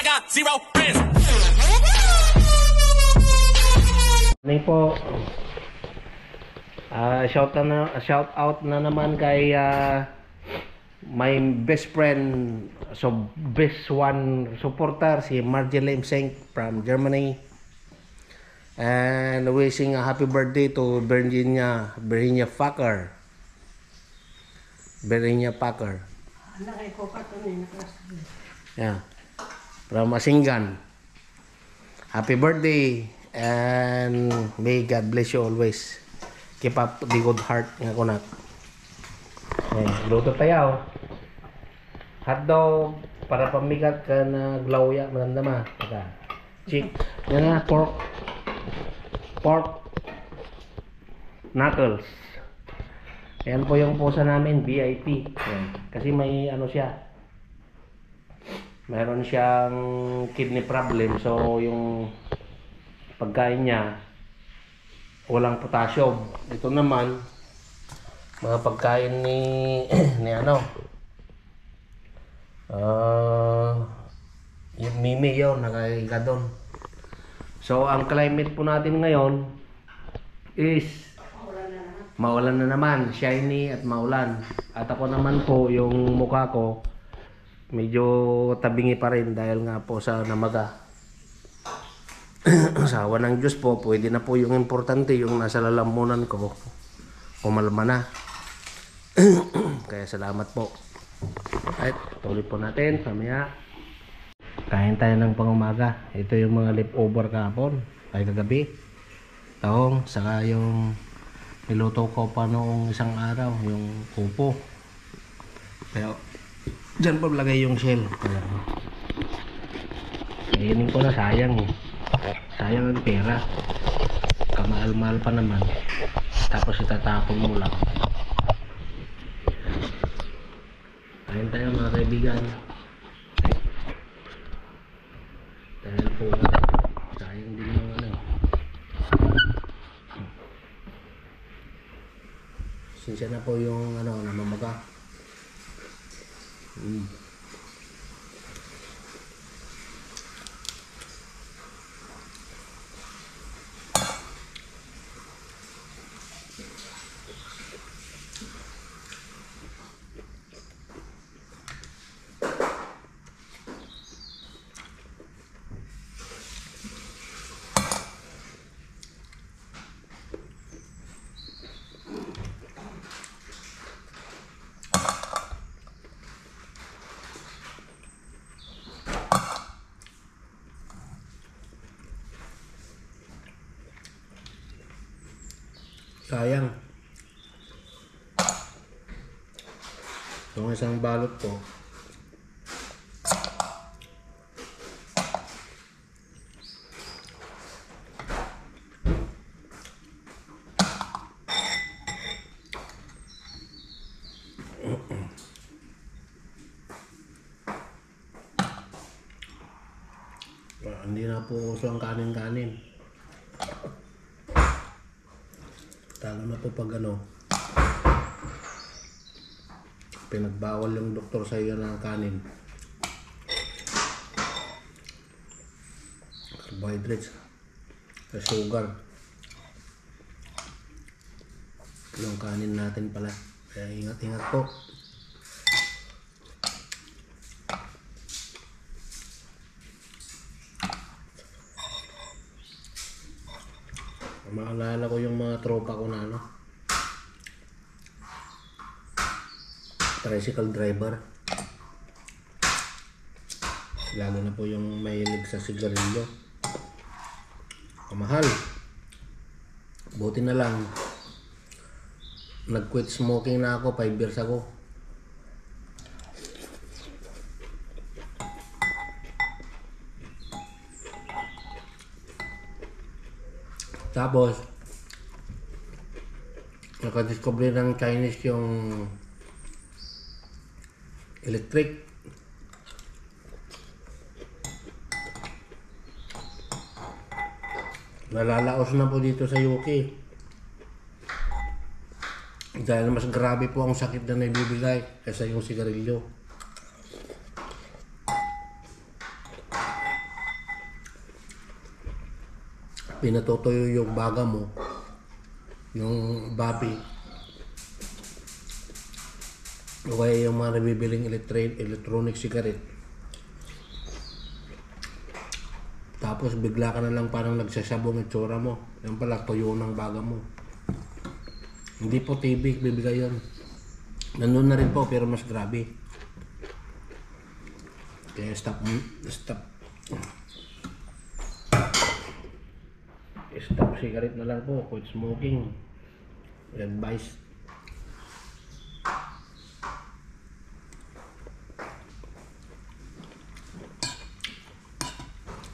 I got zero friends. Morning po. Ah, shout na shout out na naman kay ah, my best friend so best one supporter si Marjeline Sink from Germany. And wishing a happy birthday to Virginia Virginia Packer. Virginia Packer. Yeah. From Asingan. Happy birthday and may God bless you always. Keep up the good heart nga kunat. Eh, luto tayo. Hotdog para pamigat ka na glawya manandama. Taka. Chick. Yan na pork. Pork knuckles. Ayan po yung pusa namin, VIP. Ayan. Kasi may ano siya. Meron siyang kidney problem. So, yung pagkain niya, walang potassium. Ito naman, mga pagkain ni, ni ano, ah, yung mimi yun, nakaiga doon. So, ang climate po natin ngayon is maulan na naman, shiny at maulan. At ako naman po, yung mukha ko, medyo tabingi pa rin dahil nga po sa namaga. Asawa ng Diyos po, pwede na po yung importante, yung nasa lalamunan ko, kumalma na. Kaya salamat po. At tuloy po natin, pamaya. Kain tayo ng pangumaga. Ito yung mga leftover kahapon, ay kagabi. Taong, saka yung niluto ko pa noong isang araw, yung kupo. Kaya, dyan po lagay yung shell. Kainin ko na sayang eh. Sayang ang pera. Kamahal-mahal pa naman. Tapos itatapon mo lang. Kain tayo mga kaibigan. Dahil po, sayang din yung ano. Sinsya na po yung ano, namamaga. Mm. Sayang. Yung isang balot ko. Ah, Hindi na po uso ang kanin-kanin. Talo na po pag ano, pinagbawal yung doktor sa iyo ng kanin. Carbohydrates, sa sugar. Yung kanin natin pala. Kaya ingat-ingat po. Maalala ko yung mga tropa ko na ano. Tricycle driver. Lalo na po yung mahilig sa sigarilyo. Kamahal. Buti na lang. Nag-quit smoking na ako, 5 years ago. Tapos, nakadiscover ng Chinese yung electric. Nalalaos na po dito sa UK. Dahil mas grabe po ang sakit na naibibigay kaysa yung sigarilyo. Pinatutuyo yung baga mo, yung babi, o kaya yung mga nabibiling electronic cigarette. Tapos bigla ka na lang parang nagsasabong itsura mo. Yan pala, tuyo ng baga mo. Hindi po TV, bibigay yun. Nandun na rin po, pero mas grabe. Kaya stop, stop. Stop cigarette na lang po, quit smoking. Advice.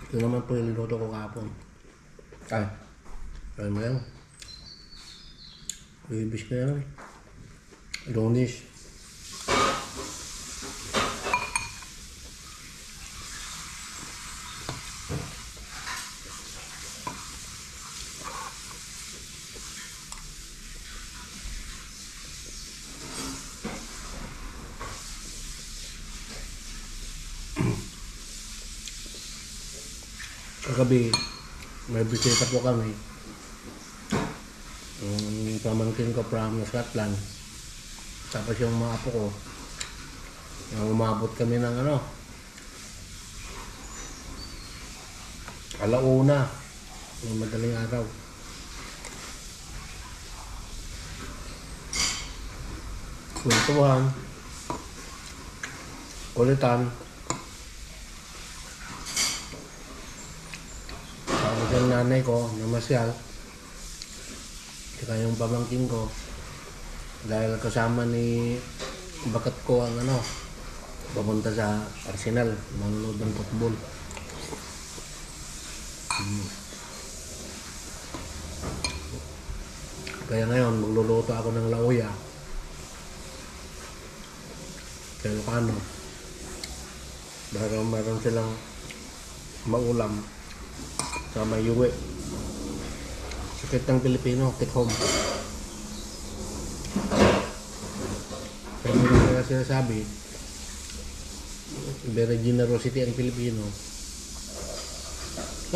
Ito naman po yung niluto ko kahapon. Ay. Ay mo yan. Ibis ka yan. Lunis. Kagabi, may bisita po kami. Yung pamangkin ko from Scotland. Tapos yung mga apo ko, yung umabot kami ng ano, alauna, yung madaling araw. Kwentuhan, kulitan, Yung nanay ko, namasyal. Tsaka yung pamangkin ko. Dahil kasama ni bakat ko ang ano, papunta sa Arsenal, manonood ng football. Hmm. Kaya ngayon, magluluto ako ng lauya. Kaya paano? Baka meron silang maulam sa may uwi. Sakit ng Pilipino, take home. Hindi nila sinasabi, very generosity ang Pilipino.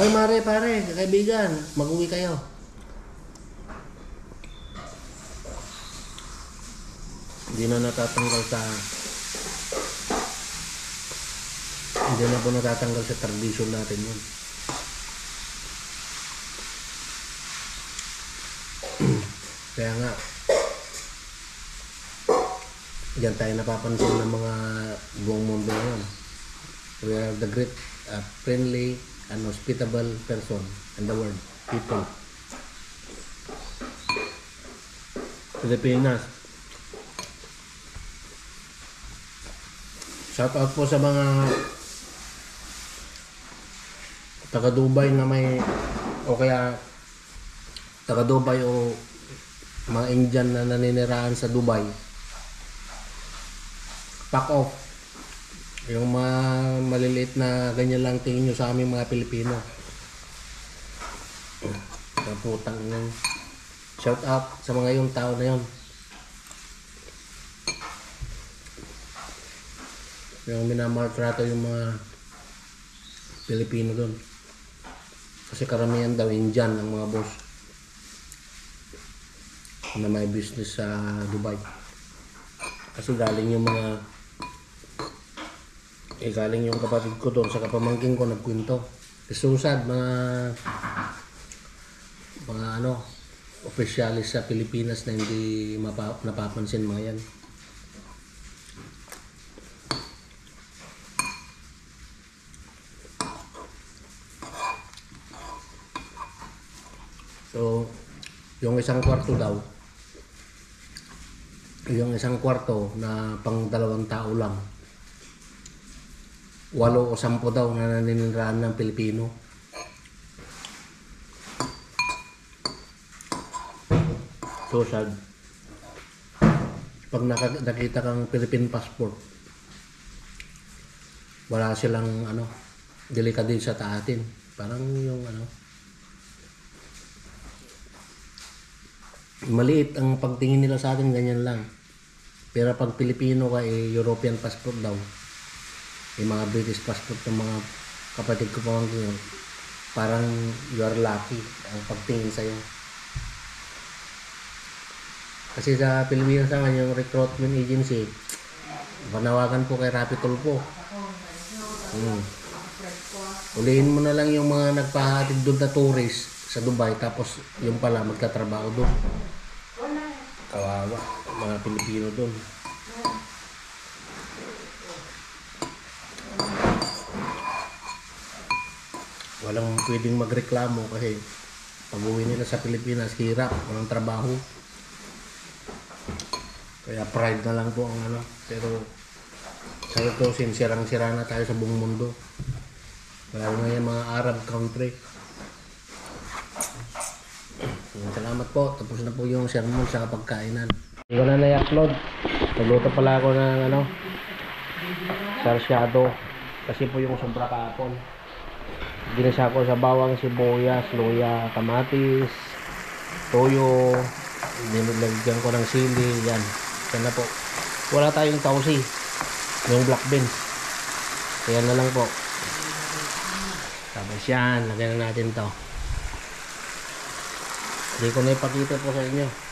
Ay, mare, pare, kaibigan, mag-uwi kayo. Hindi na natatanggal sa hindi na po natatanggal sa tradition natin yun. Kaya nga, diyan tayo napapansin ng mga buong mundo ngayon. We are the great, uh, friendly, and hospitable person in the world. People. Pilipinas. Shout out po sa mga taga Dubai na may o kaya taga Dubai o mga Indian na naninirahan sa Dubai. Pack off. Yung mga maliliit na ganyan lang tingin nyo sa aming mga Pilipino. Kaputang yun shout out sa mga yung tao na yun. Yung minamaltrato yung mga Pilipino doon kasi karamihan daw Indian ang mga boss na may business sa Dubai. Kasi galing yung mga eh galing yung kapatid ko doon sa kapamangking ko nagkwento. Isusad mga mga ano opisyalis sa Pilipinas na hindi mapa, napapansin mga yan. So, yung isang kwarto daw, yung isang kwarto na pang dalawang tao lang, walo o sampo daw na naninirahan ng Pilipino. So sad. Pag nakita kang Philippine passport, wala silang ano, delikadesa sa atin. Parang yung ano, maliit ang pagtingin nila sa atin, ganyan lang. Pero pag Pilipino ka, eh, European passport daw. Yung mga British passport ng mga kapatid ko pa ngayon. parang you are lucky ang pagtingin sa'yo. Kasi sa Pilipinas naman, yung recruitment agency, panawagan po kay Rapi Tulpo. Hmm. Ulihin mo na lang yung mga nagpahatid doon na tourist sa Dubai, tapos yung pala magtatrabaho doon. Kawawa, mga Pilipino doon. Walang pwedeng magreklamo kasi pag uwi nila sa Pilipinas, hirap, walang trabaho. Kaya pride na lang po ang ano. Pero sa ito, sinsirang-sira na tayo sa buong mundo. Lalo na yung mga Arab country. Salamat po. Tapos na po yung sermon sa pagkainan. Ko na na-upload. Nagluto pala ako ng ano, sarsyado. Kasi po yung sobra kahapon. Ginisa ko sa bawang sibuyas, luya, kamatis, toyo, nilagyan ko ng sili, yan. Yan na po. Wala tayong tausi. Yung black beans. Kaya na lang po. Tapos yan, lagyan na natin to. Hindi ko na ipakita po sa inyo.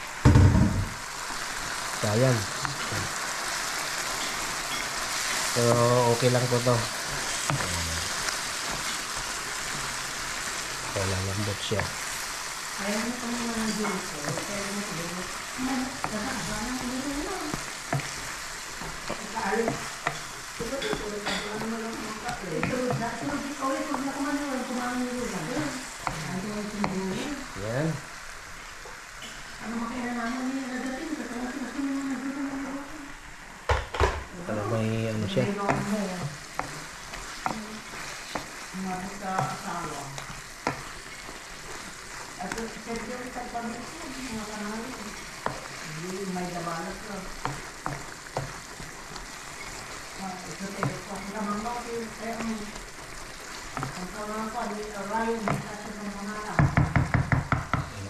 Sayang. Pero okay lang po to. Kaya lambot siya. Yan. Siya.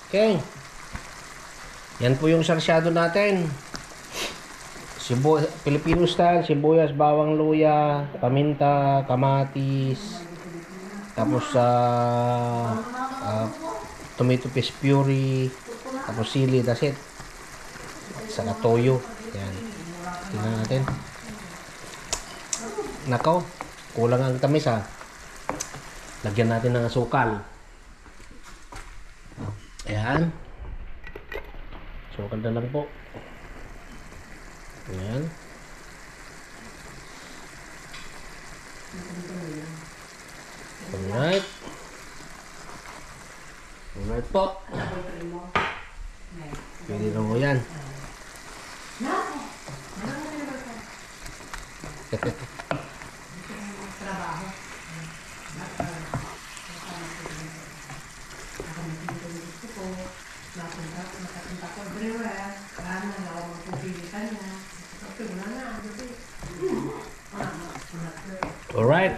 Okay. Yan po yung sarsyado natin. Sibu Filipino style, sibuyas, bawang luya, paminta, kamatis, tapos sa tomato paste puree, tapos sili, that's it. Saka toyo. Yan. Tingnan natin. Nako, kulang ang tamis ha. Lagyan natin ng asukal. Ayan. Asukal na lang po. Ayan. Alright. Alright po. Pwede na mo yan.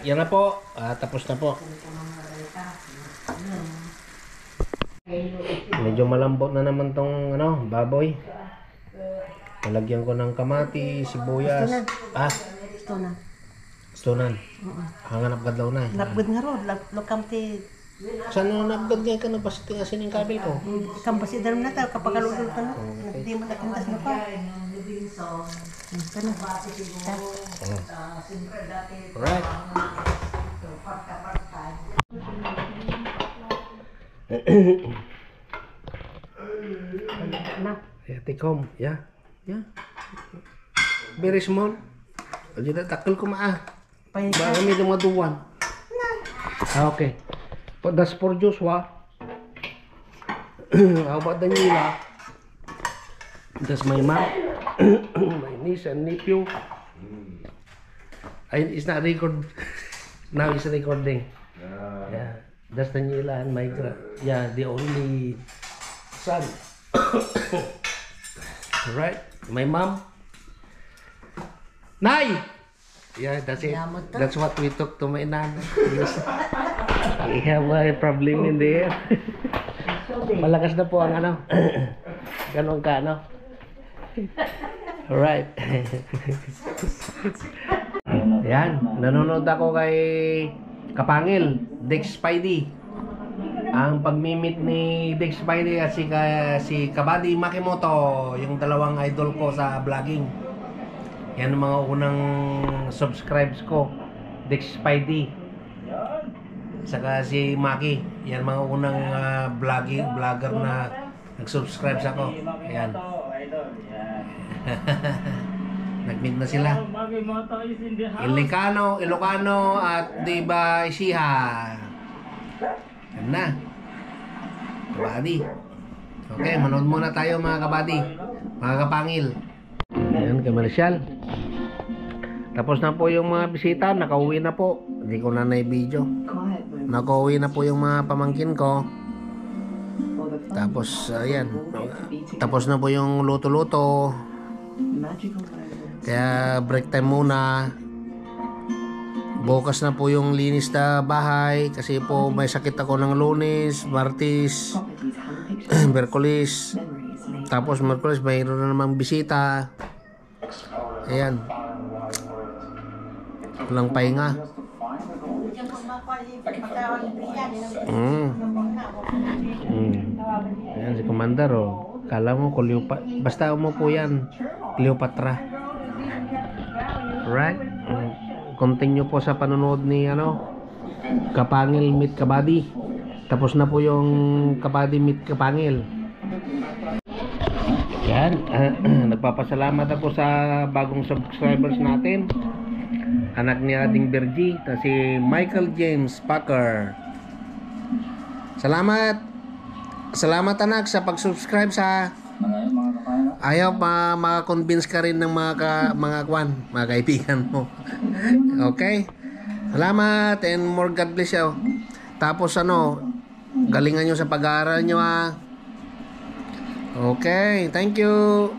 Yan na po. Ah, tapos na po. Medyo malambot na naman tong ano, baboy. Nalagyan ko ng kamati, sibuyas. Ah, Ito na. stonan. Hanganap ka daw na eh. Lapgod nga ro, lokam ti Saan na nabgad ngayon ka na basta tingasin yung kabil ko? kambasi dalam na tayo kapag kalulul ka na. Hindi mo nakintas na pa. Hmm, Kana. Ta. Alright. Na. Yeah, take home. Yeah. Yeah. Very small. Jadi na takil ko maa. Pahin Ba kami dumaduwan. Ah, okay. But that's for Joshua. How about Daniela? That's my mom. my niece and nephew. I, it's not record. now it's recording. Yeah. That's Daniela and my gra- yeah, the only son. right? My mom. Nay! Yeah, that's it. That's what we took to my nan. Yes. we have a problem in there. Malakas na po ang ano. Ganon ka, ano? Alright. Yan. Nanonood ako kay Kapangil. Dex Spidey. ang pagmimit ni Dex Spidey at si, ka, si Kabady Makimoto, yung dalawang idol ko sa vlogging. Yan ang mga unang subscribes ko. Dex Spidey. Saka si Maki. Yan mga unang uh, vlogging, vlogger na nag-subscribe sa ako. Ayan. Nag-meet na sila. Ilicano, Ilocano at Diba Isiha. Yan na. Kabady. Okay, manood muna tayo mga kabady. Mga kapangil. Ayan, komersyal. Tapos na po yung mga bisita, nakauwi na po. Hindi ko na na-video. Nakauwi na po yung mga pamangkin ko. Tapos, ayan. Tapos na po yung luto-luto. Kaya break time muna. Bukas na po yung linis na bahay kasi po may sakit ako ng lunes, martis, merkulis. Tapos merkulis mayroon na namang bisita. Ayan. Walang pahinga. Mm. Mm. Ayan si Commander oh. Kala mo Cleopatra. Basta mo po yan. Cleopatra. Right? Mm. Continue po sa panonood ni ano Kapangil Meet Kabady. Tapos na po yung Kabady Meet Kapangil. Yan. nagpapasalamat ako sa bagong subscribers natin. Anak ni ating Bergie, si Michael James Packer. Salamat. Salamat anak sa pag-subscribe sa Ayaw pa makakonvince ka rin ng mga ka, mga kwan, mga kaibigan mo. okay? Salamat and more God bless you. Tapos ano, galingan nyo sa pag-aaral nyo ha. Okay, thank you.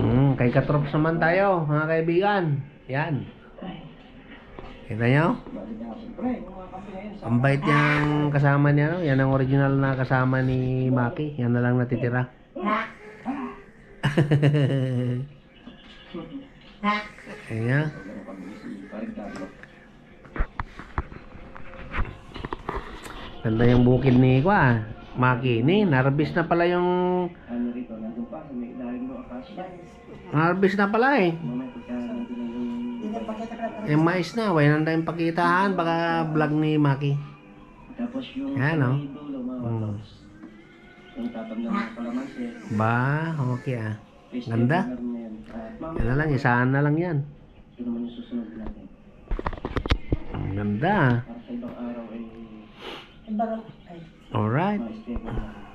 Mm, kay Katrops naman tayo, mga kaibigan. Yan. Kita nyo? Ang bait niyang kasama niya, no? Yan ang original na kasama ni Maki. Yan na lang natitira. Ayan. Ganda yung bukid ni Kwa. Maki, ni, narbis na pala yung... Narbis na pala eh. Yung mais na, wala nang tayong pakitaan. Baka vlog ni Maki. Tapos yung Yan, no? dulo, mga Mm. yung tatamnan ng kalamansi, Ba, okay ah. Ganda. na yan. Na lang, isahan na lang yan. ito naman yung susunod natin. Ang ganda ah. Para sa ibang araw ay Ibarang, ay, Alright. na.